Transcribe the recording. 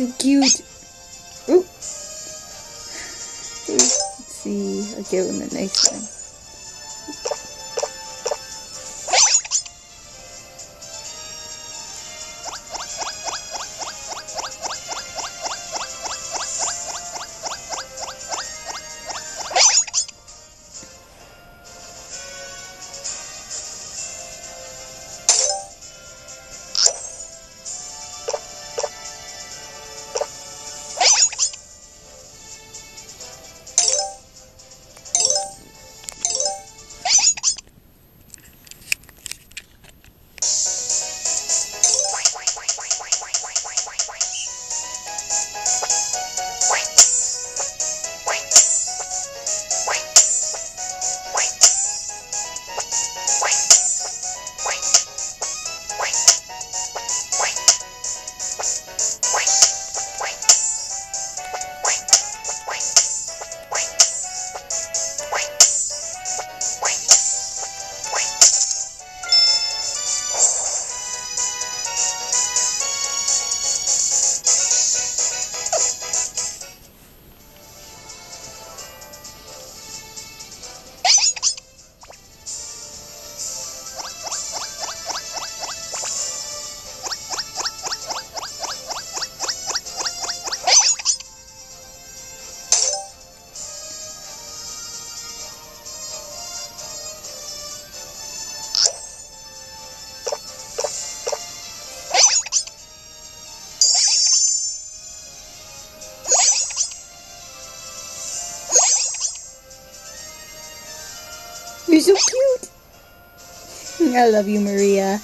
so cute. Ooh. Let's see. I'll give him a nice one. you You're so cute. I love you, Maria.